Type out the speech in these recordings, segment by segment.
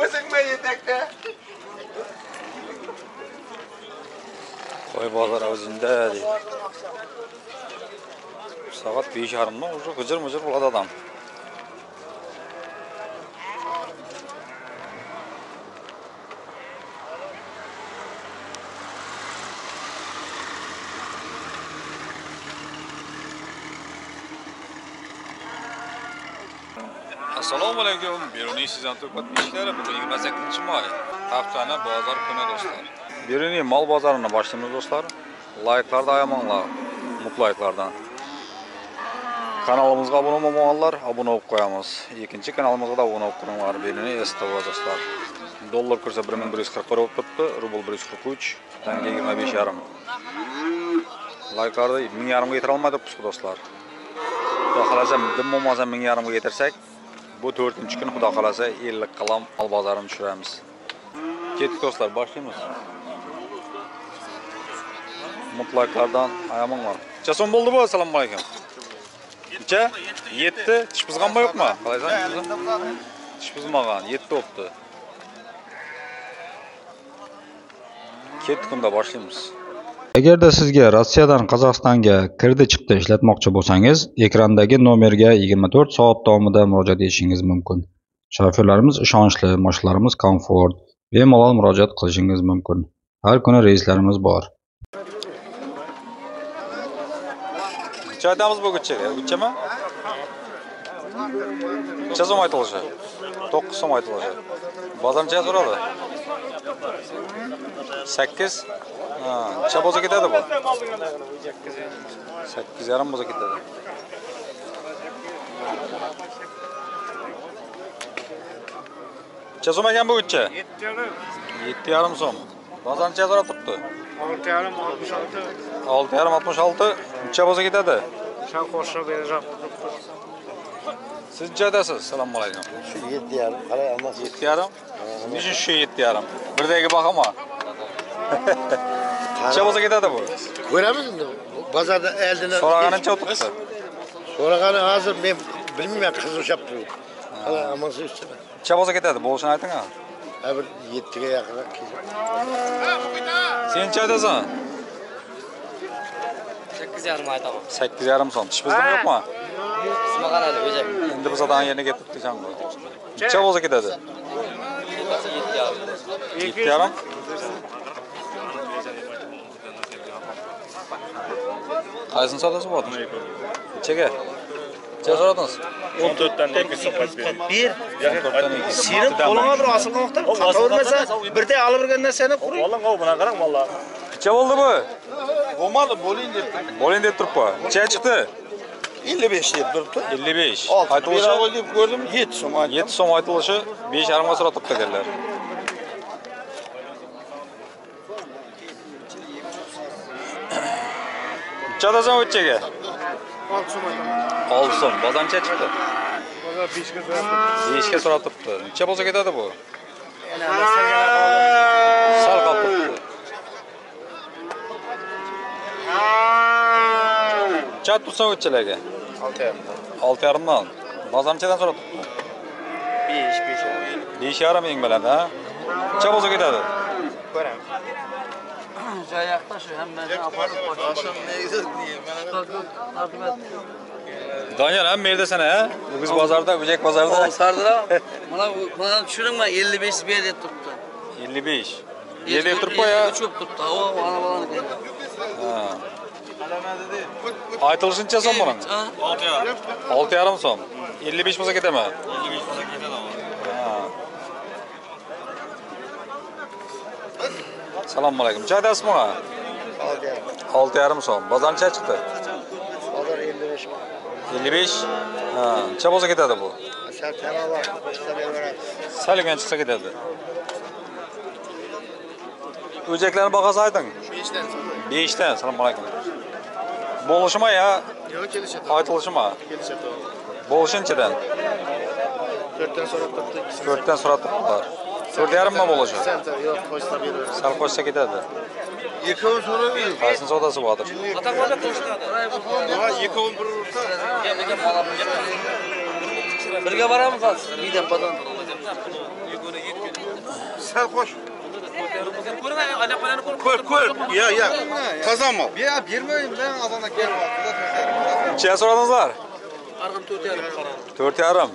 mısın beni tekne? Koy bağlar özünde değil. Saat bir iş harımda, ucu gıcır mıcır buladı adam. Assalomu alaykum. Beruniy sizdan turbat ishlari bugun 28-may. Haftani bozor kuni do'stlar. Beruniy mol bozorini boshlaymiz do'stlar. Layklarni ayamanglar. Mutlayiklardan. Kanalimizga abone olmaganlar abone olib qo'yamiz. Ikkinchi kanalimizga da abone olib qo'yinglar. Beruniy STV do'stlar. Dollar kursi 1140 bo'lib turibdi, rubl 143, tanga 25 yarim. Layklarni 1000 yarimga yetira olmadik do'stlar. Xudo xolasa dim bo'lmasa 1000 yarimga yetirsak, bu 4-chi kun xudo xolasa 50 qalam mol bozorini tushiramiz. Ketdik do'stlar, boshlaymiz. Mutlaqlardan ayamanglar. Chason bo'ldi bu? Assalomu alaykum. Necha? 7. Tish buzganmi yo'qmi? Qalaysan? Tish buzmagan, 7 bo'libdi. Ketdik unda boshlaymiz. Agarda sizga Rossiyadan Qozog'istonga kirdi chiqdi ishlatmoqchi bo'lsangiz, ekrandagi nomerga 24 soat davomida murojaat etishingiz mumkin. Shofyorlarimiz ishonchli, mashinalarimiz komfort, bemalol murojaat qilishingiz mumkin. Har kuni reyslarimiz bor. Necha aytamiz bu guchaga? Guchami? Necha so'm aytilishi? 9 so'm aytilishi. Bozor necha so'radi? 8 Ha, necha bo'lsa ketadi bu? 8 yarim bo'lsa ketadi. Necha so'm ekan bu gucha? 7 yarim so'm. Bozor necha so'rab turibdi? 6 yarim 66 6 yarim 66. Necha bo'lsa ketadi? sen qo'shib beracağım. Siz nechaydasiz? Assalomu alaykum. Shu 7 yarim, qalay ammasi? 7 yarim? Nishin shu 7 yarim. Birdagi boqama. Necha bo'lsa ketadi bu? Ko'ramiz endi. Bozorda eldinar. So'ragani necha o'tibdi? So'ragani hozir men bilmayman qiz o'shab turibdi. Qalay ammasi ustida. Necha bo'lsa ketadi? Bo'lishini ayting ha. Ha bir 7 ga yaqin keldi. Sen necha aytasan? 8 yarim aytaman. 8 yarim so'm. Tish bizdami yo'qmi? Ismagan ali o'zi. Endi biz adam yerine ketib desam bu. Necha bo'lsa ketadi? 7 yarim. 7 қайсын сатасың болатын. Чеке. Сен сұрадыңыз он төрттен екі бер. Сенің қолыңа бір асылғандықтан қата бермесе бірде алып жүрген нәрсені құри алаңғау мына қараң мала қанша болды ғой. Болмады болайын деп тұрмын болайын деп тұрып па? Қанша шықты. 55. деп көрдім 7 som 7 som chadasan o'tchaga olti so'm aytaman olti so'm bozor necha chiqdi bozor beshga so'rab turibdi beshga so'rab turibdi necha bo'lsa ketadi bu sal qolib turibdi chat tursan o'tchalarga olti yarim olti yarim ming bozor nechadan so'rab turibdi besh besh yarim besh yarim eng ketadi ko'ramiz Joyaqda shu hammani aparib qo'ydim. Tartib et. Doniyor ham yerda sana, ha? O'giz bozorda, O'jak bozorda. Sardıra. Mana mana tushiringman 55 ber deb turibdi. 55. Yer deb turibdi ya. Cho'p turibdi. O ana balani Ha. Aytilishi necha so'm buning? 6 yarim so'm. 55 bo'lsa ketami? 55 bo'lsa ketadi. Assalomu alaykum. Necha aytasiz bunga? 6 yarim. 6 yarim so'm. Bozor necha chiqdi? Bozor 55. 55. Ha, necha bo'lsa ketadi bu? Sal tanalar, chiqsa beraveradi. Salgan chiqsa ketadi. O'jaklarni bahosini ayting. 5 dan so'raydi. 5 dan. Assalomu alaykum. Bo'lishimi ya? Yo'q, kelishadi. Aytilishimi? Kelishadi. Bo'lishinchidan. 4 dan so'rab Burada yarım mı olacak? Sen yok koşsa bir. Sen sonra bir. Kalsın sodası vardır. Atak var da koştu. Ha yıkavın bir olursa. Gel gel falan. Birge varamı kalsın. Bir de badan. Sen koş. Ko'r, ko'r. Ya, ya. Tozam ol. Ya, bermayman ben azana kelmayapti. Necha so'radingizlar? Arg'im 4.5 qaram.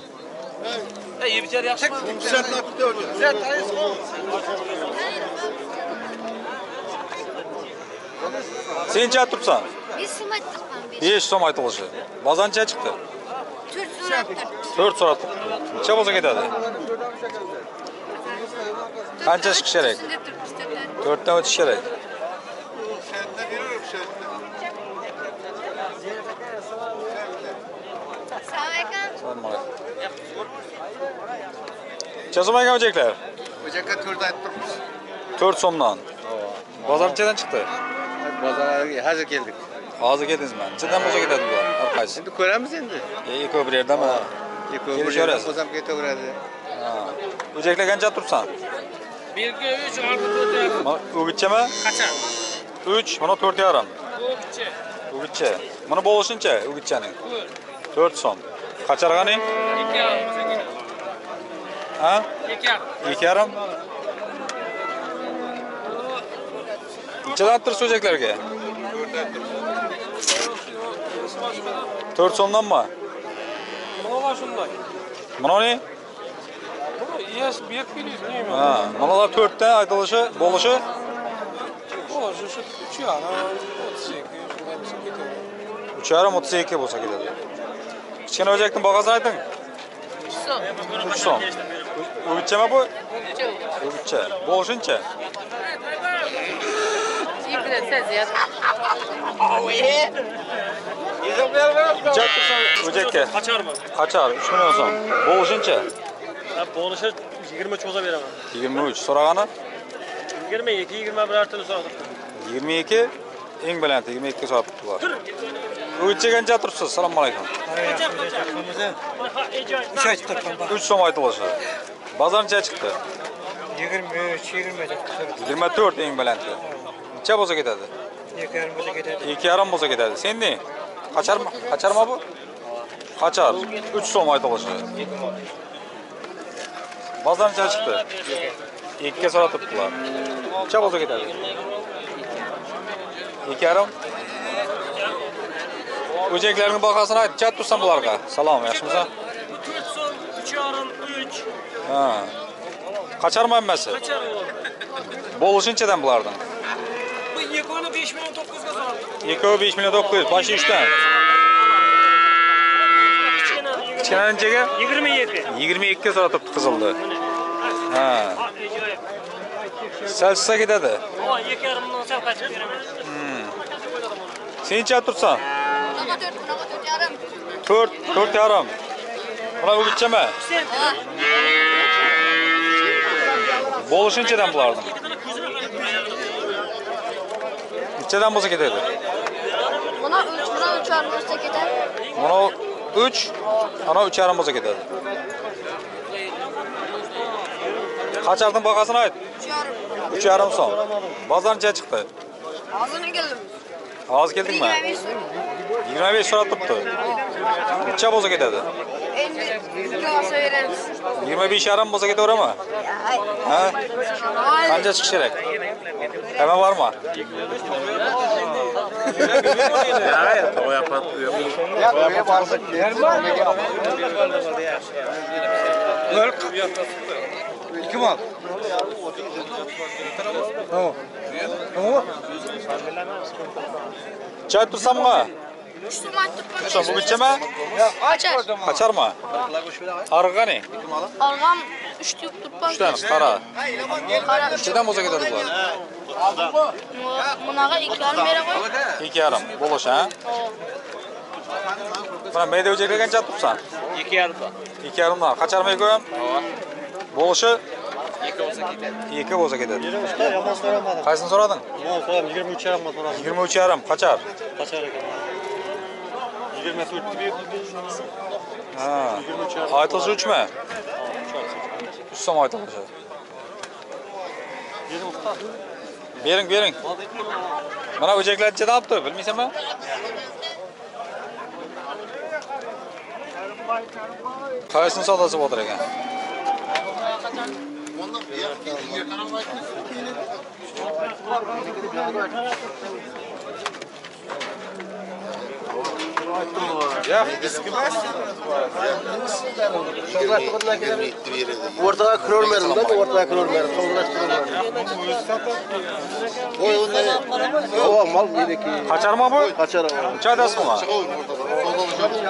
4.5. He Yevcer yakışmaz. Sen nakit öldü. Sen tayız kol. Sen çay tutsan. Biz sum ayttık ben bir. Еш сом айтылышы. Базанча чыкты. Türk surattır. 4 сорат. Нече болса кетеді? Қанша шықш керек? Sünnet Türk üstünden. 4тен өтіш керек. Selamünaleyküm. Салам алейкум. jazumaga ojaklar ojakka 4 aytib turibmiz. 4 so'mdan. Bozor nechadan chiqdi? Bozorga hozir keldik. Hozir keldingizmi? Nechadan bo'lsa ketadi bular har endi ko'ramiz endi. Eko bir yerdami eko bir yerdan qo'ysam ketaveradi. O'jaklar qancha turibsan? Bu yerga uch olti to'rt o'gitchami? Qachon? Uch mana to'rt yarim. O'gitcha o'gitcha mana bo'lishincha o'gitchaning. 4 so'm. Qachar qaning ikki yarim ha? 2 yarim. ikki yarim nechadan tursa o'jaklarga to'rt so'mdanmi Mana shunday. manani Buni yes berib kelamiz, nima? ha manalar to'rtdan aytilishi bo'lishi Bo'lishi shu 3 yarim, 32 shunday bo'lsa ketadi. uch yarim o'ttiz ikki bo'lsa ketadi kichkina o'jakni bag'asini ayting uch so'm o'gitchami bu o'gitcha bo'lishuncha necha tursin o'jakka Qacharmi? qachar uch million so'm bo'lishuncha Bo'lishi 23 bo'lsa beraman. yigirma uch so'rag'ani 22, 21 artini so'radim. yigirma ikki eng baland yigirma ikki soat turibdilar o'gitcha qancha turibsiz? Assalomu alaykum. Uch aytib turibman. uch so'm aytilishi bozor necha chiqdi? 23, 20 yigirma to'rt eng balandi necha bo'lsa ketadi? Ikki yarim bo'lsa ketadi. ikki yarim bo'lsa ketadi. Sending qacharmi qacharmi bu? Qachar. Uch so'm aytilishi bozor necha chiqdi? Ikkiga so'rab turibdilar. Necha bo'lsa ketadi yarim o'jaklarning bahosini ayt necha tursan bularga. Salom yaxshimisan 4 so'm, 3 yarim, 3. ha qacharmi hammasi bo'lishunchadan bulardan. Bu yekoni 5 million 9 ga so'radim. ikkovi besh million to'qqiz yuz boshi uchdan. Kichkina nechaga 27. yigirma ikki so'rab turibdi qizilni ha. Sal chiqsa ketadi. Ha, 2 yarimdan sal qochib beraman. sen necha tursan bunaqa to'rt bunaqa to'rt yarim. To'rt to'rt yarim mana o'gitchami bo'lishunchadan bularni nechadan bo'lsa ketadi? Buna uch buna uch yarim bo'lsa ketadi. Mana uch ana uch yarim bo'lsa ketadi. Qachardin bahosini ayt? Uch yarim. Uch yarim so'm. Bozor necha chiqdi. Hozirni keldim hozir keldingmi yigirma besh so'm yigirma besh so'rab turibdi necha bo'lsa ketadi endi ikki olsa beramiz yigirma besh yarim bo'lsa ketaveradimi ha? Qancha chiqish kerak qiyma bormi Ikki mal. Choy tursammi uch so'm aytibman shu bugunchami qachar qacharmi arg'ani olg'am uch deb turibman uchdan qara qara nechadan bo'lsa ketadi bular bunaqa ikki yarim bera qo'y ikki yarim bo'lish ha mana mayda o'jaklar qancha turibsan 2 yarimdan. ikki yarimdan qacharmay qo'yam bo'lishi ikki bo'lsa ketadi Yomon so'ramadim. qaysini so'rading Yomon so'radim, 23 yarim so'radim. yigirma uch yarim qachar Qachar ekan? 24 deb ha. aytilishi uchmi uch so'm aytilishi bering bering mana o'jaklar nechadan olibdi bilmaysanmi qaysini sodasi bo'lar ekan Ortaga kirolmadim da ortaga kirolmadim. So'zlashtirolmadim. Voy unday. O mal meniki. Qacharmi bu? Qachar. Necha aytasiz bunga? Ya. Uyda bulamaz. Jam bu. Bizim kovanımız da yani. Kerim Bay'ın aşağıda. Rocanın kendisi. qancha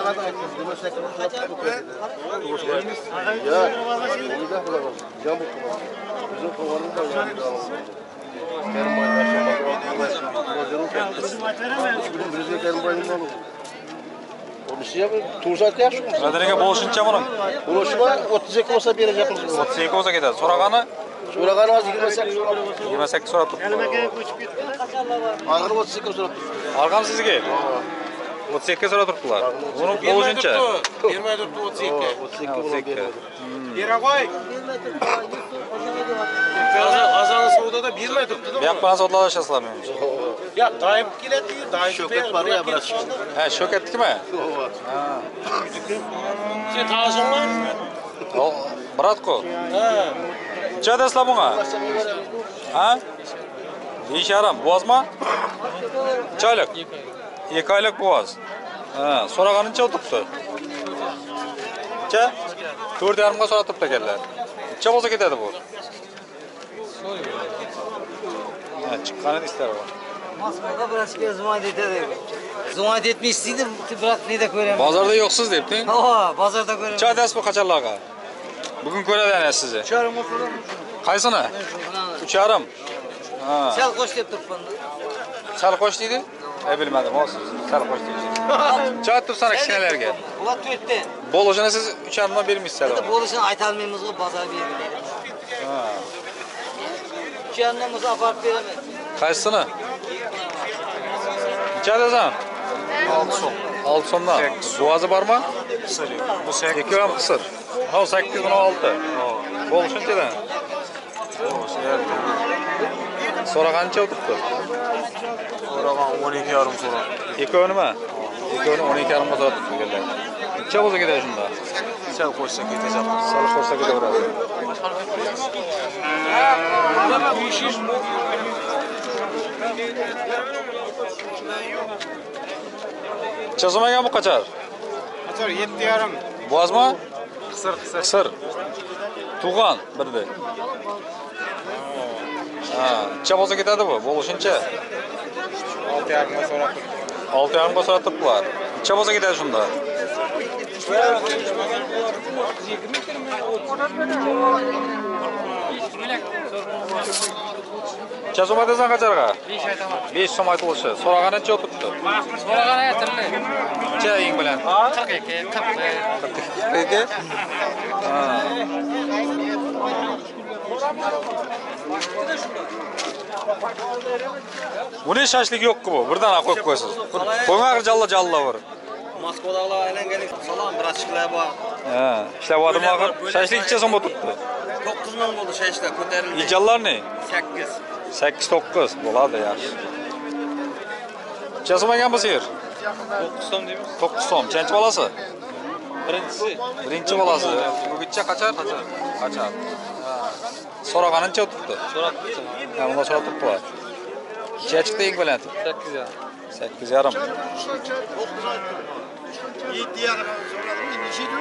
aka bo'lishincha buni bo'lishi bor o'ttiz ikki bo'lsa berajaqmiz o'ttiz ikki bo'lsa ketadi. So'rag'ani? So'rag'ani hozir yigirma sakkiz yigirma sakkiz so'rab turibdi. Yalim aka ko'chib ketdi hozir o'ttiz ikki so'rab turibdi. отсекке сұратырқылар оның тоғызыншы жиырма төртті отсекке отсекке 32. ғой азалы саудада бермей тұрыпты да бұяқпен саудалар жасасыздар меніңше иә дайып келеді дайып шөкет бар ғой брат ә шөкеттікі ме сен танысың ба братку? Жатасыздар бұңа а? Бейшарам буаз ма чалик? Ha, so'raganicha o'tibdi. Necha? To'rt yarimga so'rab turibdi ekanlar. Necha bo'lsa ketadi bu? Ha, chiqqanini istar u. Moskvada vrachga xizmat etadi. Xizmat etmay istaydi, biroq neda ko'raman. Bozorda yo'qsiz debdi. Ha, bozorda ko'raman. Necha aytasiz bu qacharlarga? Bugun ko'radi ana sizni. Chorim o'tirib. Qaysini? Uch yarim. Ha. Sal qo'sh deb turibman. Sal qo'sh deydi? E bilmadim, o siz sal qo'sh deysiz. Necha tursan kichkinalarga? Bular 4 ta. Bo'lishini siz 3 yarimdan bermaysiz Endi hali. bo'lishini ayta olmaymiz-ku, bozor belgilaydi. Ha. Shu yerdan biz olib beraman. Qaysini? Necha desan? 6 so'm. 6 so'mdan. Bo'g'azi bormi? Qisir. Bu 8. 2 ham qisir. Ha, 8 buni 6. Bo'lishunchadan. So'ragancha o'tibdi. So'ragan 12 yarim so'rab. Ikkovi nima? Ikkovini 12 yarimga so'rab turganlar. Necha bo'lsa ketadi shunda? Sal qo'shsa ketacak. Sal qo'shsa ketaveradi. Necha so'magan bu qachar? Qachar 7 yarim. Bo'zmi? Qisir qisir. Qisir. Tug'an birda. Ha, necha bo'lsa ketadi bu? Bo'lishuncha 6 yarimga so'rab. 6 yarimga so'rab turibdilar. Necha bo'lsa ketadi shunda? Necha so'm aytasan qacharga? 5 aytaman. 5 so'm aytilishi. So'ragani necha o'tibdi? So'ragan aytildi. Necha eng bilan? 42, 41. Peki. Ha. Buni shashlik yo'q-ku bu. Birdan qo'yib qo'yasiz. Qo'ng'ar jalla jalla bor. Moskvadagilar aylangan salom vrachlar bor. Ha, ishlayaptimi axir? Shashlik necha so'm o'tibdi? 9 ming bo'ldi shashlar ko'tarildi. Ijallar ne? 8. 8-9 bo'ladi yaxshi. Necha so'm ekan bu sigir? 9 so'm deymiz. 9 so'm. Chanchi bolasi? Birinchisi Birinchi bolasi. Buguncha qachar? Qachar. Qachar. so'ragan ancha o'tiribdi so'rabdi bunda so'rab turibdi necha chiqdi eng balanti sakkiz yarim. Sakkiz yarim. Yetti yarim so'radim necha yil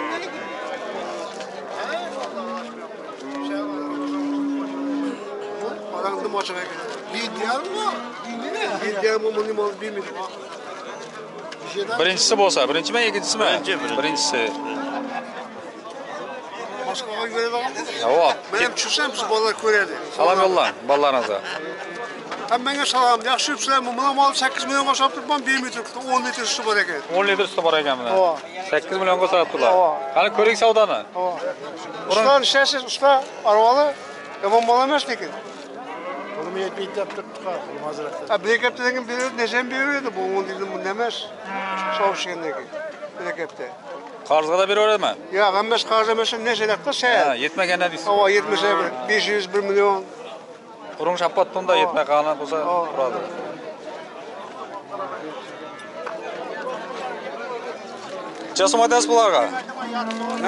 Karanlıklı maça mi? Bolsa, birinci mi, ikincisi mi? Birincisi. Moskvaga yuboradi. Yo'q. Men ham tushsam, biz bolalar ko'radi. Salom yo'llang bolalaringizga. Hammaga salom. Yaxshi yuribsizlar. Mana mol 8 millionga sotib turibman, bermay turibdi. 10 litr suti bor ekan. 10 litr suti bor ekan. Ho. 8 millionga so'rabdilar. Ho. Qani ko'ring savdoni. Usta ishlaysiz, usta arvali yomon bola emas lekin. Buni yetmaydi deb turibdi hozir. Ha, bir haftadan keyin beradi, necham beradi bu 10 yildan bundan emas. Sovishgandan keyin. Bir hafta. Qarzga da beraveradimi? Ya, hammasi qarz emas, necha laqqa Ha, sen. yetmagandan deysiz. Havo yetmasa 500 1 million. Urung shappat tunda yetmay qolgan bo'lsa turadi. Necha so'm aytasiz bularga?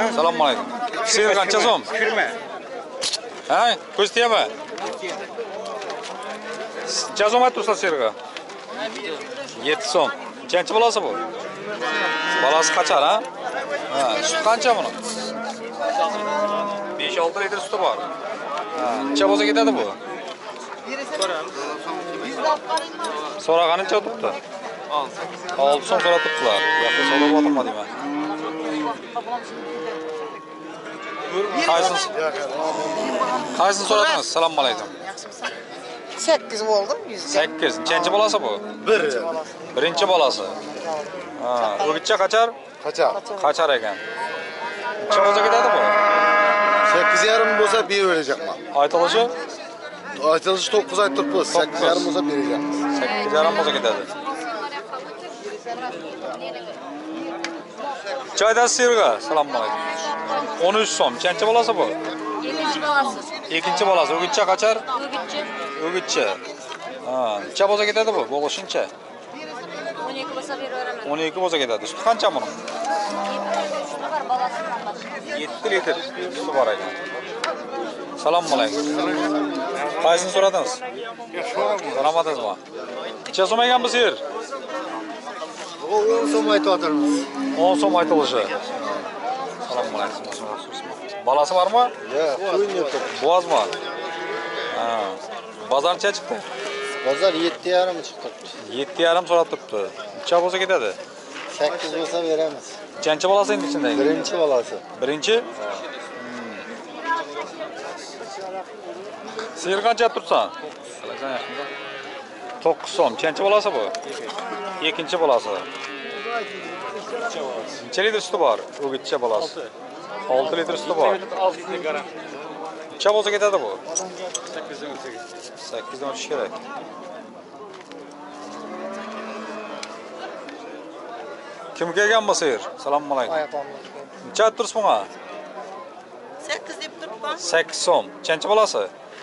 Assalomu alaykum. Sigir qancha so'm? Kirma. Ha, ko'z tegami? Necha so'm aytibsiz seriga? 7 so'm. Nechanchi bolasi bu? Bolasi qachar, ha? Sut qancha buni? 5-6 litr suti bor. Ha, necha bo'lsa ketadi bu? So'rag'anicha o'tibdi. 6 so'm so'ratibdilar. Yo'q, so'rab o'tirma deyman. Qaysini Qaysini so'radingiz? Assalomu alaykum. 8 bo'ldim 100 8. Nechanchi bolasi bu? Bir. Birinchi bolasi. Ha, o'gitcha qachar? Kaça? Qachar ekan. Necha bo'lsa ketadi bu? Sekiz yarım olsa bir verecek mi? Aytilishi Açılışı dokuz ay turpuz. Sekiz yarım olsa vereceğim. 8 yarim bo'lsa ketadi. Joyda sirga. Assalomu alaykum. 13 so'm. Nechanchi bolasi bu? Yedinci balası. Ikkinchi bolasi o'gitcha qachar? Ögütçü. O'gitcha. Ha, necha bo'lsa ketadi bu? Bo'lishuncha. bo'lsa beraveraman o'n ikki bo'lsa ketadi suti qancha buni suti bor bolasi bilan birga yetti litr suti bor ekan assalomu alaykum qaysini so'radingiz so'ramadingizmi necha so'm ekan bu sigir o'n so'm aytyotirmiz o'n so'm aytilishi assalomu alaykum bolasi bormi yo'q qo'yni bo'g'ozmi bozor necha chiqdi bozor yetti yarim chiqib turibdi yetti yarim so'rab turibdi Necha bo'lsa ketadi? Sekiz olsa veremez. Nechanchi bolasi endi ichindagi? Birinci balası. Birinchi? Sir qancha tursan? 9 so'm. Nechanchi bolasi bu? Ikkinchi bolasi. Necha litr suti bor? O'gitcha bolasi. 6 litr suti bor. Necha bo'lsa ketadi bu? 8 dan o'tish kerak. Kim kelgan bu sir? Assalomu alaykum. Necha tursiz bunga? 8 deb turibman 8 so'm. Nechanchi bolasi?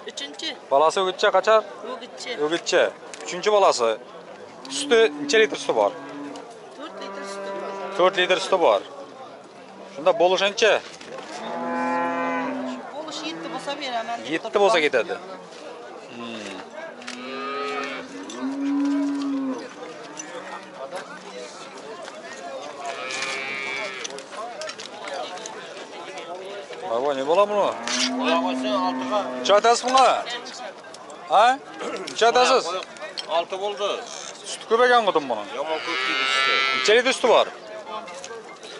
uchinchi Bolasi o'gitcha qachar? o'gitchi O'gitcha. Uchinchi bolasi. Suti necha litr suti bor? 4 litr suti bor 4 litr suti bor. Shunda bo'lishuncha bo'lish 7 bo'lsa beraman deb 7 turibman. bo'lsa ketadi. Baba ne bo'la buni? Choytasiz bunga? Ha? Choytasiz? Altı buldu. Suti ko'p ekan qo'dim buni. Yomon ko'p dedi işte. Necha litr suti bor?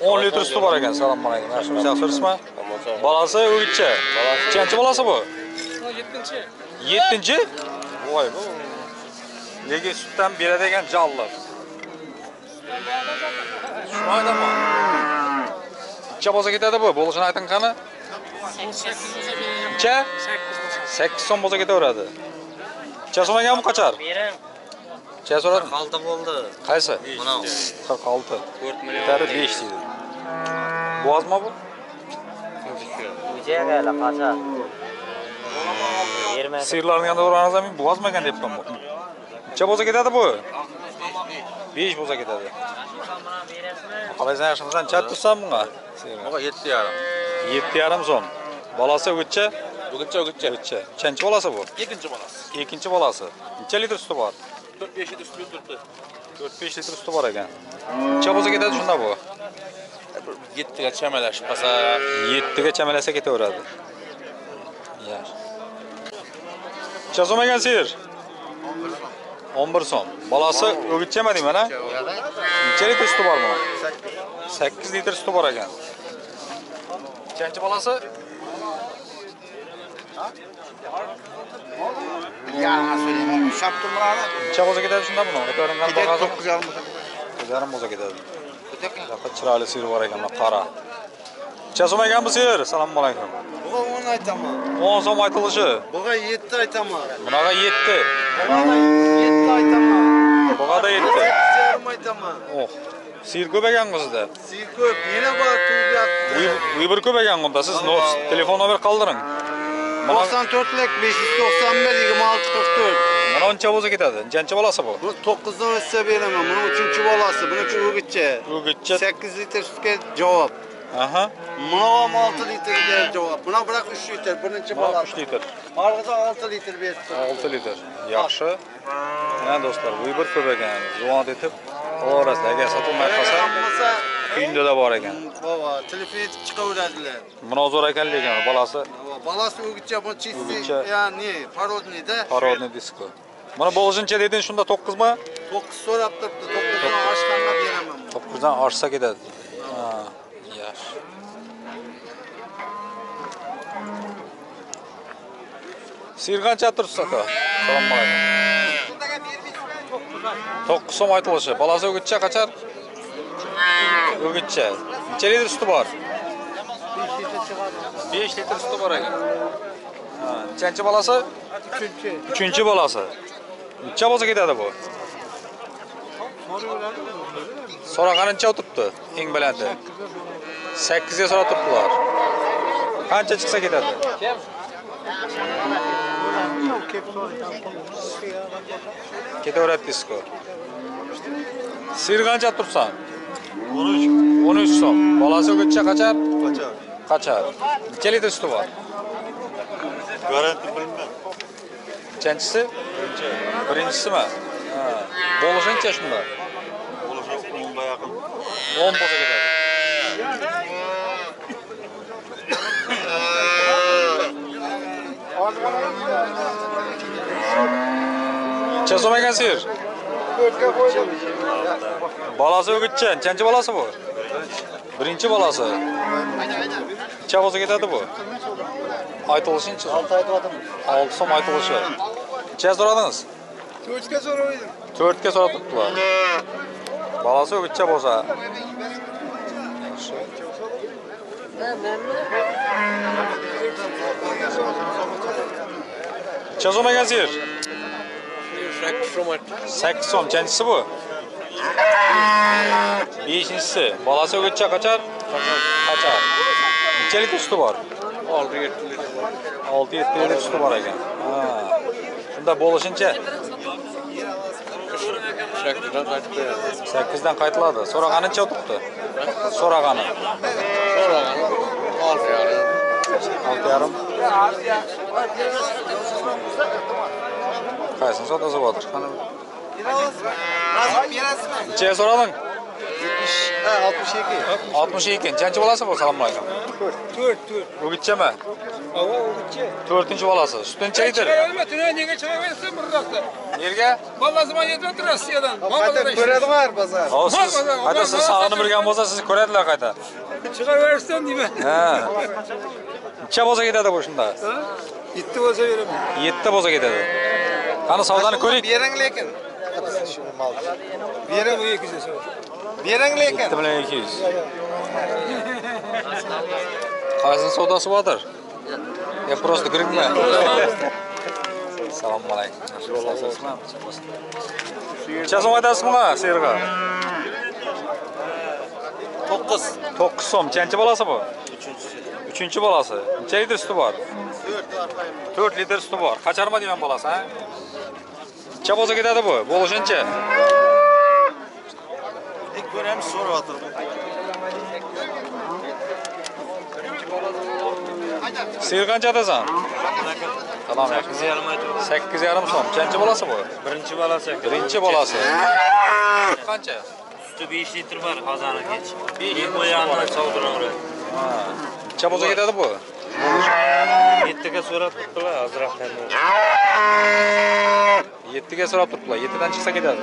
10 litr suti bor ekan. Assalomu alaykum. Yaxshimi, yaxshimisizmi? Bolasi o'gitcha. Nechanchi bolasi bu? Yettinchi. 7-chi? Voy bu. Lekin sutdan beradigan jonlar. Shuni aytaman. Necha bo'lsa ketadi bu? Bo'lishini ayting qani? Necha? 8 so'm bo'lsa ketaveradi. Necha so'm ekan bu qachar? Beren. Necha so'rading? Altı buldu. Qaysi? Mana. 46. 4 milyon. Bitari 5 deydi. Bu? Ujiga la qacha. Yirmi. Sıyırların yanında uğranız emin boğazma ekan bu. Necha bo'lsa ketadi bu? 5 bo'lsa ketadi. Qalaysan yaxshimisan? Necha tursan bunga? Yetti yarım. 7 yarim so'm. Bolasi o'gitcha? Bugünçe bugünçe. O'gitcha. Nechanchi bolasi bu? Yedinci balası. Ikkinchi bolasi. Necha litr suti bor? 4-5 yedi üstü tuttu. 4-5 litr suti bor ekan. Necha bo'lsa ketadi shunda bu? Yettiga çemeleş pasa. 7 ga chamalasa ketaveradi. Yaxshi. Necha so'm ekan sir? 11 so'm. Bolasi o'gitcha emading mana? Necha litr suti bor buni? 8 litr suti bor ekan. Nechanchi bolasi? Necha bo'lsa ketadi shunda buni? Aytavering qani qog'ozi? 9 yarim bo'lsa ketadi. 9 yarim bo'lsa ketadi. Yoqqa chiroyli sir bor ekan, mana qara. Necha so'm ekan bu sir? Assalomu alaykum. Buga on aytaman. 10 so'm aytilishi. Buga yetti aytaman. Bunaqa 7. Buga yetti aytaman. Bug'ada 7. Sekiz aytaman. Oh. Sir ko'p ekan sizda. Sir ko'p. Yana bor tugyapti. Uy bir ko'p ekan bunda. Siz telefon nomer qoldiring. Mana 94'lik 591 26 44. mana uncha bo'lsa ketadi. Nechanchi bolasi bu? Bu 9'dan o'tsa beraman. Buni 3-chi bolasi, buniki o'gitcha. O'gitcha 8 litr sutga javob. Aha. Buna ham 6 litrga javob. Buna biroq 3 litr, birinchi Mana balasi. 3 litr. Arqada 6 litr berdi. 6 litr. Yaxshi. Mana do'stlar, bu bir ko'p ekan. Zuvon etib olasizlar. Agar sotilmay qolsa, bo'lmasa, uyingda da bor ekan. baba, telefon chiqaveradilar. Munozor ekan lekin bolasi Balasi o'gitcha bu O'gitcha. ya'ni parodniyda parodni disko. Mana bo'g'izhincha deding, shunda 9 mi? 9 so'rab turibdi, 9dan oshganda beraman. 9 dan oshsa ketadi. Ha, yaxshi. Sir qancha turibsiz aka? Assalomu alaykum. 9 so'm aytilishi. Bolasi o'gitcha qachar? O'gitcha. Necha litr suti bor? 5 litr suti bor ekan. Ha, nechanchi bolasi? 3-chi. 3-chi bolasi. Necha bo'lsa ketadi bu? So'rag'anincha o'tiribdi eng baland'i. 8 ga so'rab turibdilar. Qancha chiqsa ketadi? Ketaveradi disko. Sir qancha turibsan? 13. 13 so'm. Bolasi o'gitcha qachar? Qachon? Qachar. Necha litr suti bor? Garanti bilmayman. Nechanchisi? Birinchi. Birinchisimi? Ha. Bo'lishincha shunda. Bo'lsa 10 ga yaqin. 10 bo'lsa ketadi. Necha so'm ekan sir? 4 ga qo'ydim. Bolasi o'gitcha. Nechanchi bolasi bu? Birinchi bolasi. Necha bo'lsa ketadi bu? Aytilishinchi. 6 aytdim. 6 so'm aytilishi. Necha so'radingiz? 4 ga so'raydim. 4 ga so'rab turibdilar. Bolasi o'gitcha bo'lsa. Necha so'm ekan sir? extract from it. sakson nechanchisi bu. Beshinchisi. Bolasi o'gitcha qachon qachon nechalik usti bor. Olti yetti litr. Olti yetti litr usti bor ekan. Shunda bo'lishincha. Sakkizdan qaytiladi. Qaytiladi so'rag'ani necha tug'di so'rag'ani. So'rag'ani. Olti yarim. Olti yarim. Qaysini sotasi bo'tir? Qani berasizmi? nechaga so'rading? Ha, 62. 62. Nechanchi bolasi bu? Assalomu alaykum. 4 4. O'gitchami? Ava o'gitchi. 4-chi bolasi. Suti necha litr? Nega chiqaraversa burroqda. Yerga? Bolasi mana yetyapti Rossiyadan. Qayta ko'radilar bozor. Siz qayta siz sog'inib bilgan bo'lsa sizni ko'radilar qayta. Chiqaraversin deyman. Ha. Necha bo'lsa ketadi bu shunda? Yetti bo'lsa beraman. 7 bo'lsa ketadi. қана сауданы көрейік берің лекін берің екі жүз берің лекін екі саудасы жатыр я просто кіріңме салам алейкум сом айтасыз мына сиырға тоғыз тоғыз сом нешінші баласы бұл 3-ші баласы неше литр бар bor? 4 litr suti bor. Qacharma degan bolasi, ha? Necha bo'lsa ketadi bu? Bo'lishincha. Ik ko'ramiz so'rayapti. Sir qancha atasan? Salom, yaxshimi? 8 yarim so'm. Nechanchi bolasi bu? Birinchi bolasi. Birinchi bolasi. Qancha? Suti 5 litr bor qozoni kech. Yer qo'yganini sovdiraveradi. Ha. Necha bo'lsa ketadi bu? yettiga so'rab turibdilar hozir yettiga so'rab turibdilar. Yettidan chiqsa ketadi.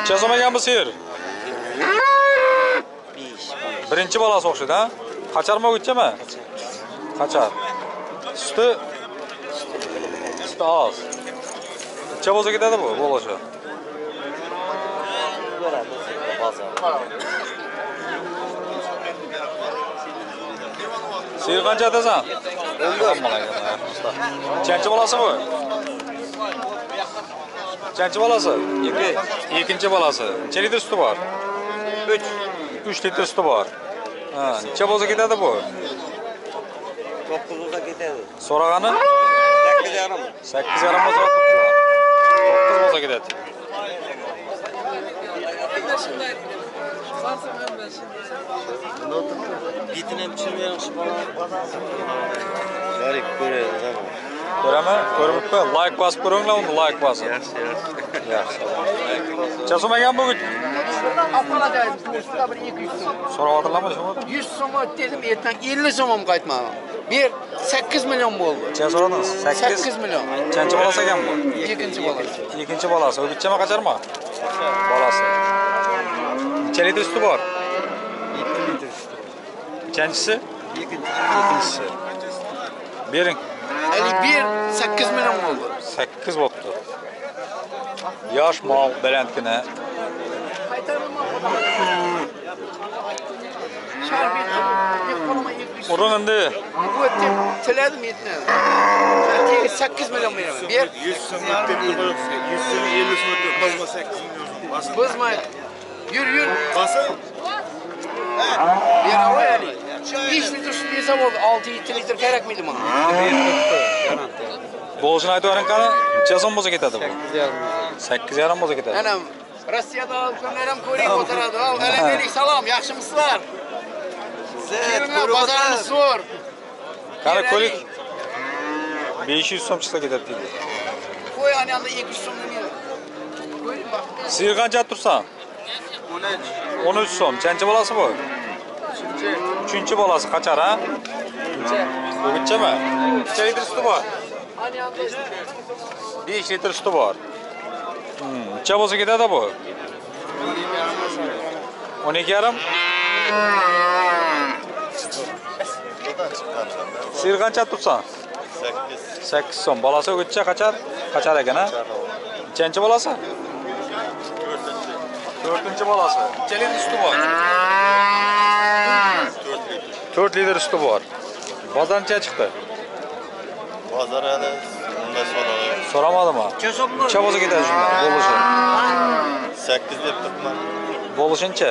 Necha so'magan bu siyir birinchi bolasi o'xshaydi a qachar mo'gitchimi qachar. Suti? Suti oz. Necha bo'lsa ketadi bu bo'g'ishi Sir qancha atasan? Alaykum. Nechanchi bolasi bu? Nechanchi bolasi? Ikki. Ikkinchi bolasi. Necha litr suti bor? 3. 3 litr suti bor. Ha, necha bo'lsa ketadi bu? 9 ga ketadi. So'rag'ani? 8 yarim. 8 yarim bo'lsa turibdilar. 9 bo'lsa ketadi. Bunda oturdu. Bitine pişirmeyen şu bana. Garip görüyor adam. Ko'raman, ko'ribdi. Like bosib ko'ringlar, unda like bosing. Yaxshi, yaxshi. Yaxshi. Necha so'magan bu? Apalacağım. Üstüne bir iki yüz so'm. So'rayaptilarmi shu? 100 so'm dedim ertan 50 so'm qaytmadim. Bir 8 million bo'ldi. Necha so'radingiz? 8. 8 million. Nechanchi bolasi ekan bu? Ikkinchi bolasi. Ikkinchi bolasi. U bichama qacharmi? Bolasi. Necha litr suti bor? 7 litr sütü. Nechanchisi? İkinci. Ikkinchisi. Bering. Yani bir 8 million bo'ldi. 8 bo'pti. Yosh mol, balandgina. Sharbiy qo'lima 200 Uring endi. Bu tiladim. Tegi 8 million beraman. Bir 100 so'm deb 100 so'm 50 so'm deb bozma 8 milyon. bozmaydi. Yur yur. Basa Beraver yani. 5 6-7 litr kerak miydi bana? Bo'lishini aytib yuboring qani. Necha so'm bo'lsa ketadi bu? 8,5 bo'lsa ketadi. Anam Rossiyada kunlarim ko'ring o'tiradi. Alaykum salom, yaxshimisizlar? Kelinglar, bozorimiz zo'r. Qani ko'rik. 500 so'm chiqsa ketadi deydi. Qo'y ana yoqda 200 so'm deydi. Ko'ring bak. Siz qancha tursan? 13 so'm. Nechanchi bolasi bu? Uchinchi bolasi qachar, ha? Bu bichami? Necha litr suti bor? Ana yoqda 5 litr suti bor. Hmm, necha bo'lsa ketadi bu? 12 yarim. Siz qancha tursan? 8 8 so'm. Bolasi o'g'itcha qachar? Qachar ekan, ha? Nechanchi bolasi? 4-chi bolasi. Necha litr suti bor? 4 litr suti bor. Bozor necha chiqdi? Bozor hali unda so'radi. So'ramadimi? Necha bo'lsa ketadi shundan? Bo'lishi. 8 deb turibman. Bo'lishincha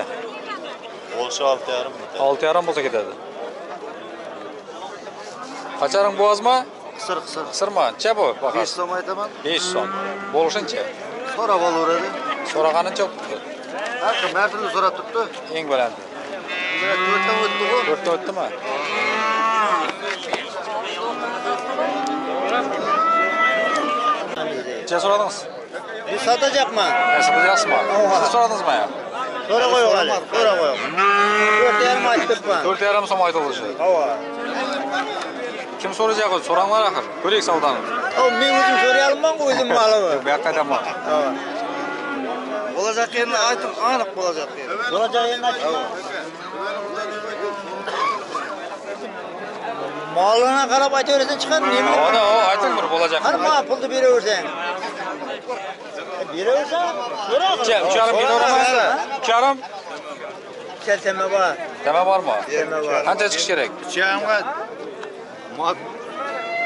Bo'lishi 6 yarim. 6 yarim bo'lsa ketadi. Qacharing bo'zmi? Qisir qisir. Qisirma. Necha bu? 5 Bahas. so'm aytaman. 5 so'm. Bo'lishincha. So'rab olaveradi. So'raganincha o'tdi. Har kim martini so'rab turibdi. Eng baland. To'rtdan o'tdi-ku. 4 ta o'tdimi? Necha so'radingiz? Bir satacakman. Nasıl bilasizmi? Siz so'radingizmi? ya? Sonra koyuyor hadi. Sonra koyuyor. Dört yarım açtık ben. 4 yarim so'm aytilishi. Hava. Kim so'rayacak o'zi? So'ranglar axir. Ko'rik savdoni. O men o'zim so'rayalım ben o'zim malımı. Bu aytaman. Hava. Bo'lajak yerini aytib, aniq bo'lajak yer. Olacak yerini açtık. Malına karab aytıverirsen çıkar ne mi? Ona o ayting bir bo'lajak. Hani bana puldu. Veriversen. Sonra Uch uch yarim ketaveramizmi? Uch yarim? Kelteme var. Tema bormi? Tema var. Qancha chiqish kerak? Çağımga mat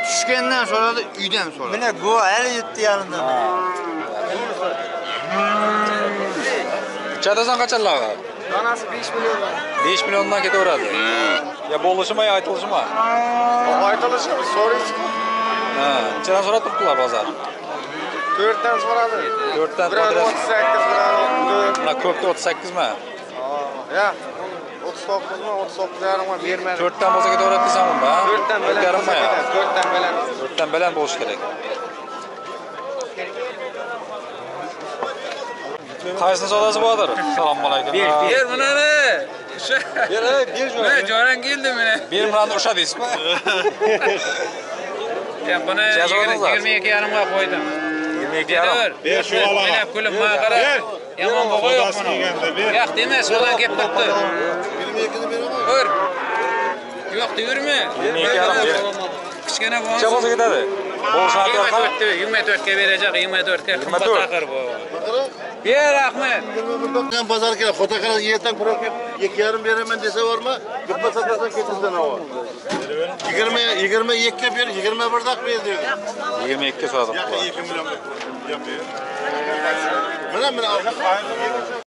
tushgandan so'radi, uydan so'radi. Mine bu el yuttu yanında. Uchatasan qanchalarga? Danası 5 milyon var. 5 milliondan ketaveradi. Ya bo'lishimi yo aytilishimi? Aytılışı so'raysiz. Ha, nechadan so'rab turibdilar bozor? 4'ten so'radi. 4dan Birar 38, birar 34. Mana ko'pda 38 mi? Ya 39 mu 39 yarıma vermedi. 4dan bo'lsa ketaveradi desam unda. ha? 4'ten Dört belen yarim mi ya? 4'ten belen. 4dan baland bo'lishi kerak. Qaysini sodasi bo'ladir? Assalomu alaykum. Ber, Yer mana ne? ber, ber jo'ra. Ne joran geldi mene. Ber bilan urishadi deysizmi? Ya buni Jazolanglar. 22 yarimga qo'ydim. 22 yarim. Ber shu o'ynab kulib ma qara. Yomon bo'g'o yo'q buni. Yo'q dema, so'dan kelib turibdi. 22 ni beraman. Ko'r. Yo'q yurma. 22 yarim ber. Kichkina bo'lsa bo'lsa ketadi? Bo'lishini aytyapman. 24 ga 24 ga berajak, 24 ga 24. qimmat taqir bu. Bir Ahmet. Sen pazar kere kota kadar yeten kurak iki yarım veremem dese var mı? Yıkma satarsan ketirsen hava. 20 20 yekle bir 20 bardak bir diyor. 20 yekle sadık. Yakın 2 milyon yapıyor. Bana bana